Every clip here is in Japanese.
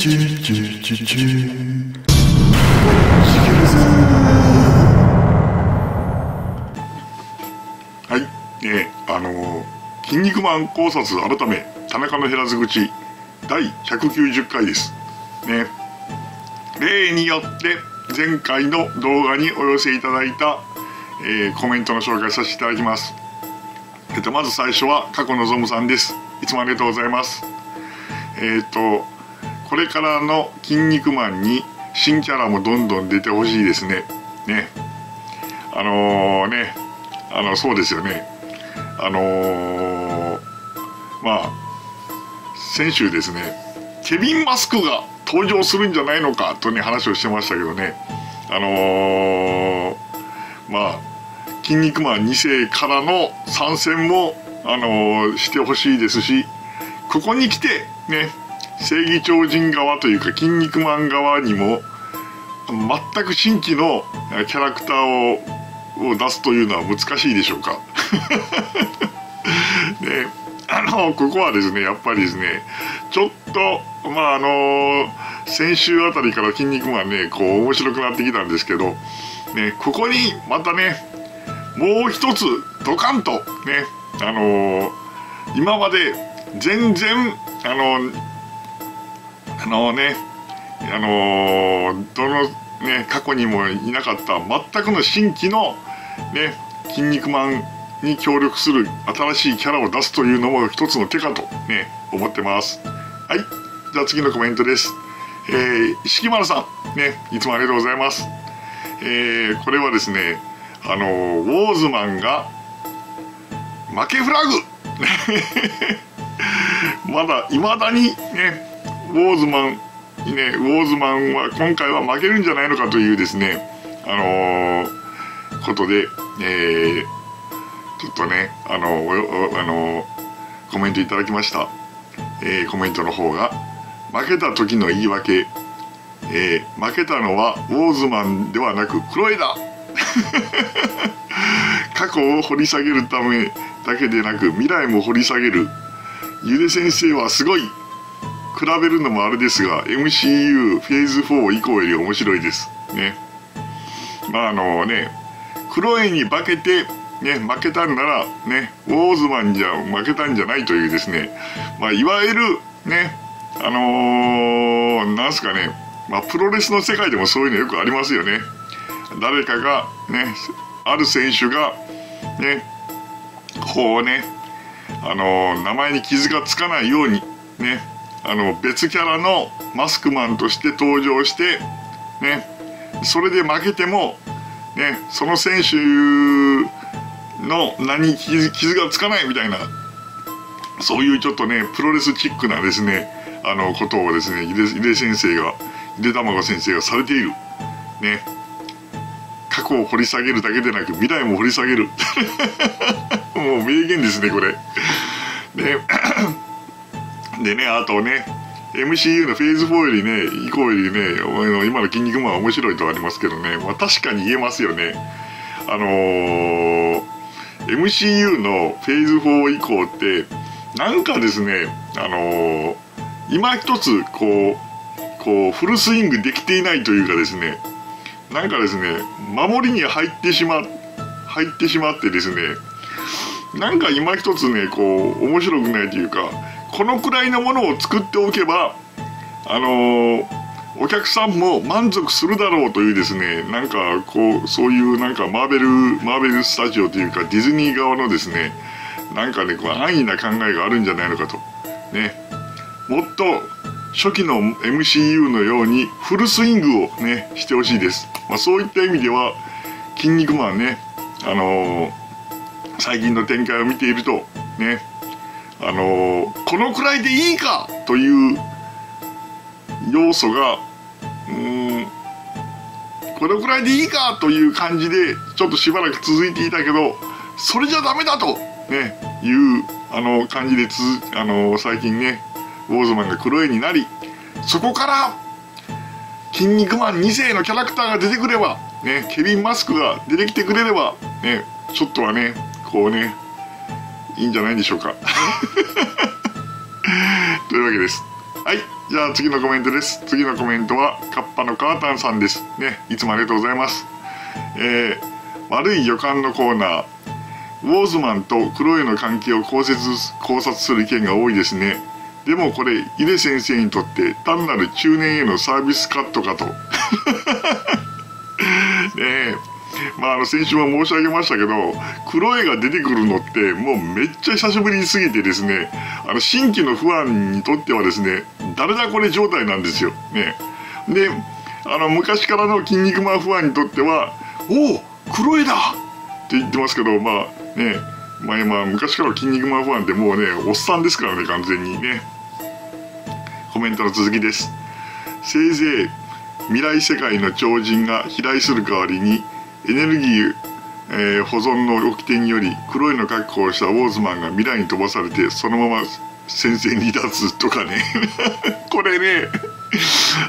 チュチュチュチュはい、ねあのー筋肉マン考察改め田中の減らず口第190回です。ね、例によって前回の動画にお寄せいただいた、えーコメントの紹介させていただきます。えっと、まず最初は過去のゾムさんです。いつもありがとうございます。えっ、と、これからの筋肉マンに新キャラもどんどん出てほしいですね。ね。あのね、あの、そうですよね。あのーまあ、先週ですね、ケビン・マスクが登場するんじゃないのかとね、話をしてましたけどね、あのーまあ、筋肉マン2世からの参戦も、あのーしてほしいですし、ここに来て、ね、正義超人側というか、筋肉マン側にも、全く新規のキャラクターを出すというのは難しいでしょうか。ね、あの、ここはですね、やっぱりですね、ちょっと、まあ、あの先週あたりから筋肉マンね、こう、面白くなってきたんですけど、ね、ここにまたね、もう一つ、ドカンと、ね、あの今まで全然、あのあのね、あのーどのね、過去にもいなかった全くの新規のね、筋肉マンに協力する新しいキャラを出すというのも一つの手かとね、思ってます。はい。じゃあ次のコメントです。えー、石木丸さん、ね、いつもありがとうございます。えー、これはですね、あのーウォーズマンが負けフラグ まだ、いまだにね、ウォーズマン、ね、ウォーズマンは今回は負けるんじゃないのかというですね、あのーことで、えー、ちょっとね、あの、おおあの、コメントいただきました。えコメントの方が、負けた時の言い訳、え負けたのはウォーズマンではなくクロエだ。過去を掘り下げるためだけでなく未来も掘り下げる。ゆで先生はすごい。比べるのもあれですが MCU フェーズ4以降より面白いです。ね。まああのねクロエに化けてね負けたんならねウォーズマンじゃ負けたんじゃないというですね。まあいわゆるねあのーなんすかね。まあプロレスの世界でもそういうのよくありますよね。誰かがねある選手がねこうねあの名前に傷がつかないようにねあの別キャラのマスクマンとして登場してねそれで負けてもねその選手の名に傷傷がつかないみたいなそういうちょっとねプロレスチックなですねあのことをですね井出先生が井出玉子先生がされている。ね。過去を掘り下げるだけでなく未来も掘り下げる。もう名言ですねこれ。ででねあとね MCU のフェーズ4よりね以降よりね今の「筋肉マン」は面白いとありますけどね、まあ、確かに言えますよね。あのー MCU のフェーズ4以降ってなんかですねあのー今一つこうこうフルスイングできていないというかですねなんかですね守りに入ってしま入ってしまってですねなんか今一つねこう面白くないというかこのくらいのものを作っておけばあのーお客さんも満足するだろうというですねなんかこうそういうなんかマーベルマーベルスタジオというかディズニー側のですねなんかねこう安易な考えがあるんじゃないのかと。ね。もっと初期の MCU のようにフルスイングをねしてほしいです、まあ、そういった意味では「筋肉マンね」あのー最近の展開を見ているとねあのこのくらいでいいかという要素がうんこのくらいでいいかという感じでちょっとしばらく続いていたけどそれじゃダメだとねいうあの感じでつあの最近ねウォーズマンが黒絵になりそこから「筋肉マン2世」のキャラクターが出てくればねケビン・マスクが出てきてくれればねちょっとはねこうねいいんじゃないでしょうか。というわけです。はい。じゃあ次のコメントです。次のコメントはカッパのカータンさんです。ね。いつもありがとうございます。えー、悪い予感のコーナー。ウォーズマンとクロエの関係を考察考察する意見が多いですね。でもこれ井出先生にとって単なる中年へのサービスカットかと。ねえ。まあ、あの先週も申し上げましたけどクロエが出てくるのってもうめっちゃ久しぶりすぎてですねあの新規のファンにとってはですね誰だこれ状態なんですよ。ね、であの昔からの「筋肉マン」ファンにとっては「おおクロエだ!」って言ってますけどまあねまあ今昔からの「筋肉マン」ファンってもうねおっさんですからね完全にねコメントの続きですせいぜい未来世界の超人が飛来する代わりにエネルギー、えー、保存の掟により黒いの確保をしたウォーズマンが未来に飛ばされてそのまま先生に立つとかね。これね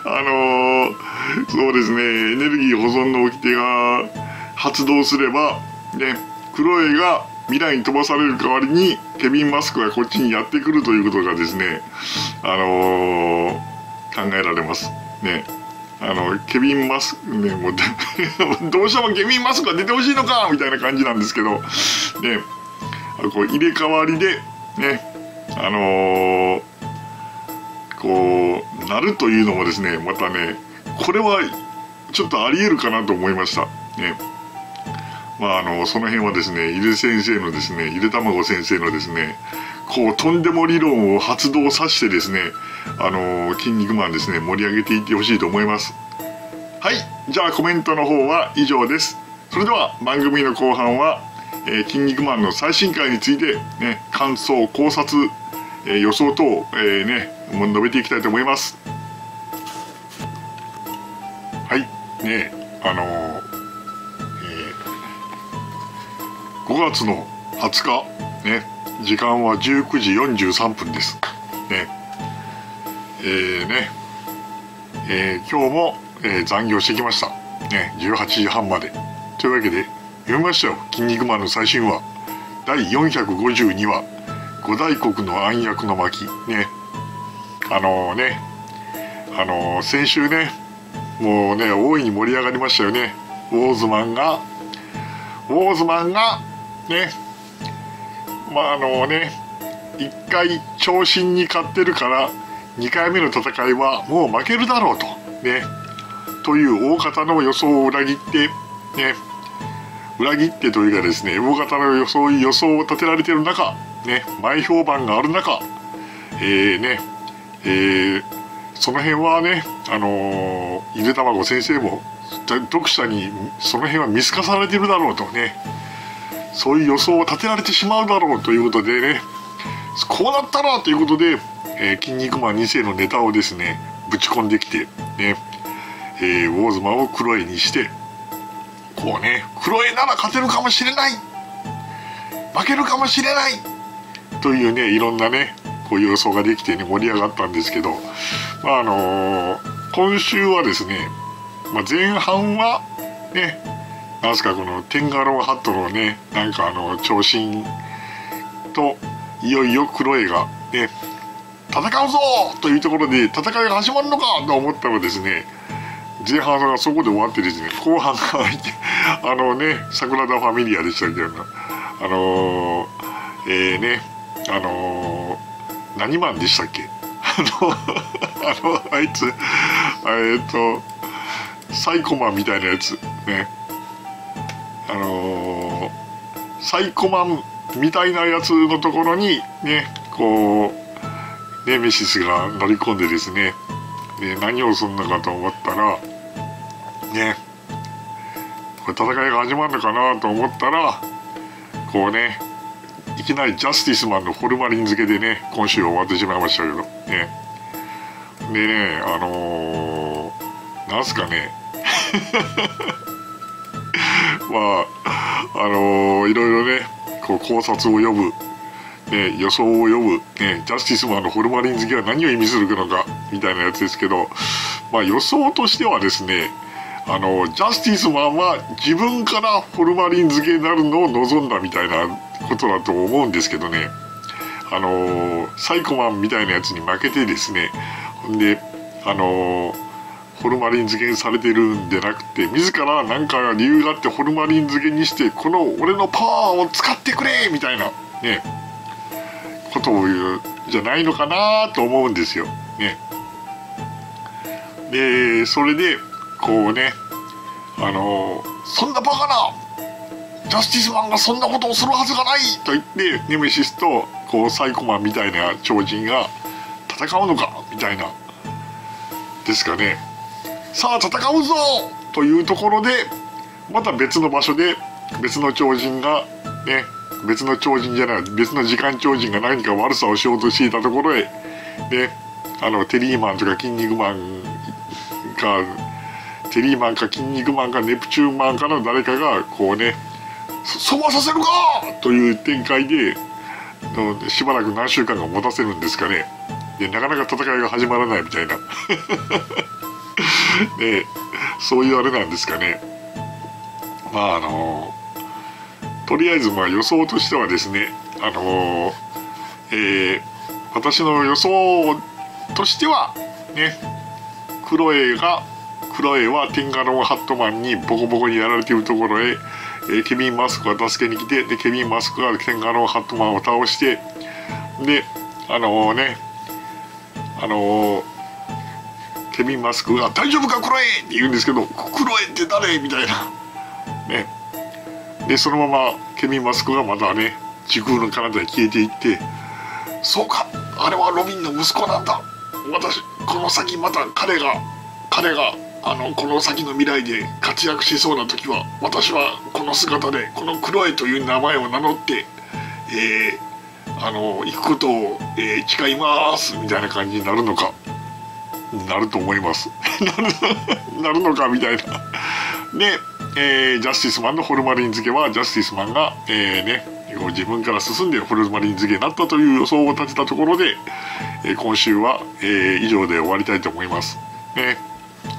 あのー、そうですねエネルギー保存の掟が発動すればねクロエが未来に飛ばされる代わりにケビン・マスクがこっちにやってくるということがですねあのー、考えられます。ね。あのケビン・マスクねもうどうしてもケビン・マスクが出てほしいのかみたいな感じなんですけどねこう入れ替わりでねあのー、こうなるというのもですねまたねこれはちょっとありえるかなと思いました。ね。まああのその辺はですね井出先生のですね井出卵先生のですねこうとんでも理論を発動させてですねあの筋肉マンですね盛り上げていってほしいと思います。はいじゃあコメントの方は以上です。それでは番組の後半は「えー、筋肉マン」の最新回についてね感想考察、えー、予想等、えー、ねもう述べていきたいと思います。はいねあの月の20日ね時間は19時43分です。ね。えーね、えー、今日も、えー、残業してきました。ね18時半まで。というわけで読みましたよ「筋肉マン」の最新話。第452話「五大国の暗躍の巻」ね。あのー、ね。あのー、先週ねもうね大いに盛り上がりましたよね。ウォーズマンがウォーズマンがね。まああのね1回長身に勝ってるから2回目の戦いはもう負けるだろうとね。という大方の予想を裏切ってね。裏切ってというかですね大方の予想予想を立てられてる中ね。前評判がある中えー、ね。えー、その辺はねあのー、ゆで卵先生も読者にその辺は見透かされてるだろうとね。そういう予想を立てられてしまうだろうということでね。こうなったらということで「えー、筋肉マン2世」のネタをですねぶち込んできてね、えー、ウォーズマンを黒絵にしてこうね黒絵なら勝てるかもしれない。負けるかもしれない。というねいろんなねこういう予想ができてね盛り上がったんですけどまああのー、今週はですね、まあ、前半はねなんすかこのテンガロンハットのねなんかあの長身といよいよクロエがね戦うぞというところで戦いが始まるのかと思ったらですね前半がそこで終わってですね後半があのね桜田ファミリアでしたけどあのー、えー、ねあのー、何マンでしたっけあの あのあいつえっとサイコマンみたいなやつね。あのー、サイコマンみたいなやつのところにねこうネメシスが乗り込んでですねで何をするのかと思ったらねこれ戦いが始まるのかなと思ったらこうねいきなりジャスティスマンのホルマリン漬けでね今週終わってしまいましたけどね。でねあのー、なんすかね。まああのー、いろいろねこう考察を呼ぶ、ね、予想を呼ぶ、ね、ジャスティスマンのホルマリン漬けは何を意味するのかみたいなやつですけど、まあ、予想としてはですねあのジャスティスマンは自分からホルマリン漬けになるのを望んだみたいなことだと思うんですけどね。あのサイコマンみたいなやつに負けてですね。ほんであのホルマリン漬けにされてるんでなくて自ら何か理由があってホルマリン漬けにしてこの俺のパワーを使ってくれみたいなねことを言うじゃないのかなと思うんですよ。ね。でそれでこうねあのそんなバカなジャスティスマンがそんなことをするはずがないと言ってネメシスとこうサイコマンみたいな超人が戦うのかみたいなですかねさあ戦うぞというところでまた別の場所で別の超人がね別の超人じゃない別の時間超人が何か悪さをしようとしていたところへねあのテリーマンとか筋肉マンかテリーマンか筋肉マンかネプチューンマンかの誰かがこうねそばさせるかという展開でのしばらく何週間か持たせるんですかね。でなかなか戦いが始まらないみたいな。ねそういうあれなんですかね。まああのとりあえずまあ予想としてはですねあのえー、私の予想としてはねクロエがクロエはテンガロンハットマンにボコボコにやられているところへ、え、ケビン・マスクが助けに来てでケビン・マスクがテンガロンハットマンを倒してであのー、ねあのー、ケビン・マスクが「大丈夫かクロエ!」って言うんですけど「クロエって誰?」みたいなねでそのままケビン・マスクがまたね時空の彼方へ消えていって「そうかあれはロビンの息子なんだ私この先また彼が彼があのこの先の未来で活躍しそうな時は私はこの姿でこのクロエという名前を名乗って、えー、あの行くことを、えー、誓いますみたいな感じになるのかなると思います なるのかみたいなで、えー、ジャスティスマンのホルマリン漬けはジャスティスマンが、えー、ね自分から進んでホルマリン漬けになったという予想を立てたところで、えー、今週は、えー、以上で終わりたいと思います。ね、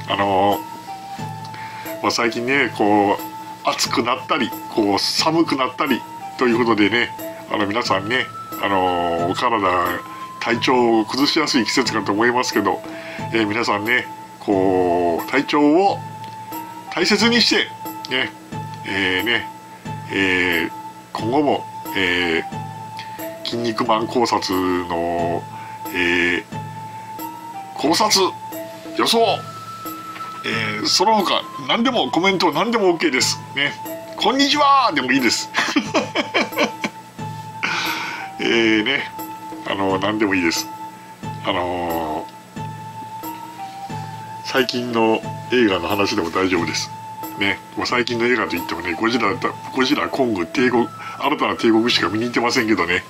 あのー、まあ、最近ねこう暑くなったりこう寒くなったりということでねあの皆さんね、あのお体体調を崩しやすい季節かと思いますけど、えー、皆さんねこう体調を大切にしてねえー、ね、えー、今後も、えー、筋肉マン考察の、えー、考察予想、えー、その他何でもコメント何でも OK です。ねこんにちはでもいいです。えーね。あの何でもいいです。あの最近の映画の話でも大丈夫です。ね、もう最近の映画といってもね、ゴジラ、ゴジラ、コング、帝国、新たな帝国しか見に行ってませんけどね。